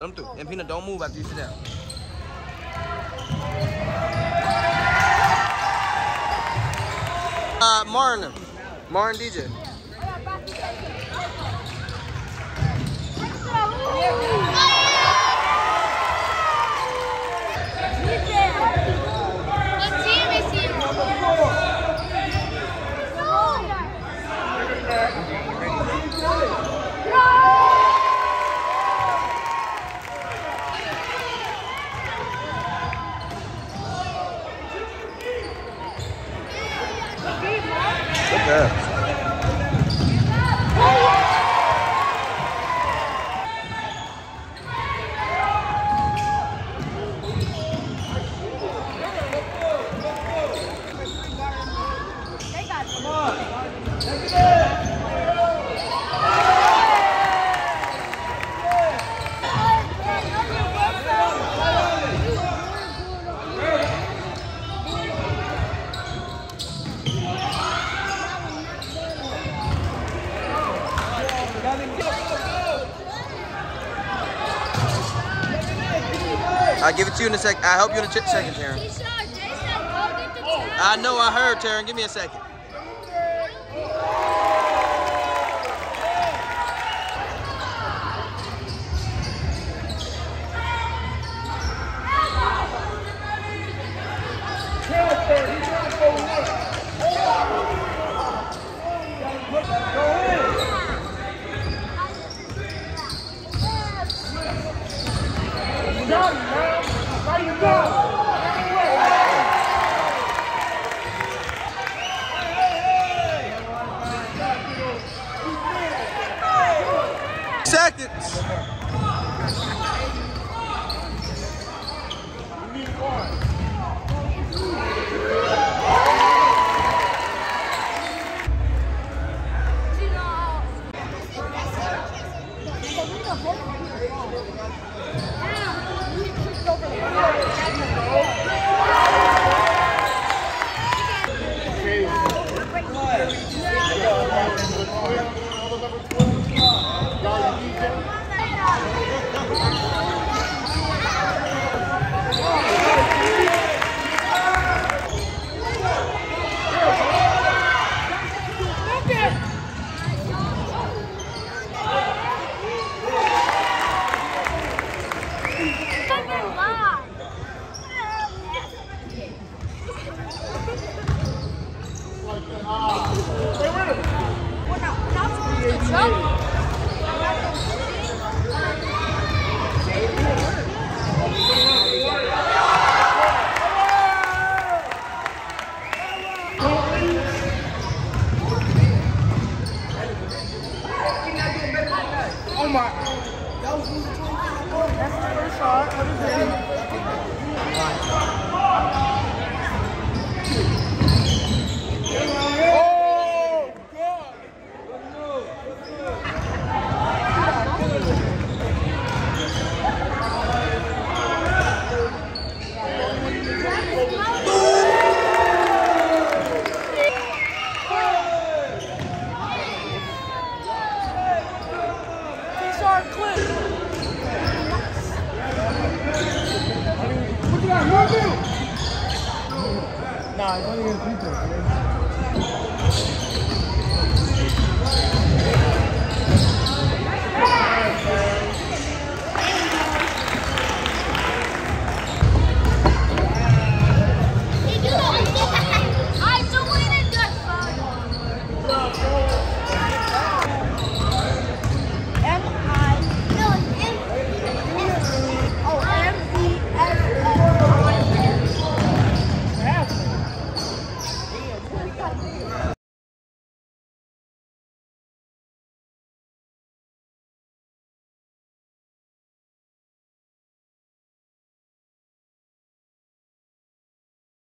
Them through. And Peanut, don't move after you sit down. Uh, Martin. Martin DJ. What Look up. I'll give it to you in a sec. I'll help you in a second, Taryn. Oh. I know I heard, Taryn. Give me a second. Seconds. Oh my. 买我一个可以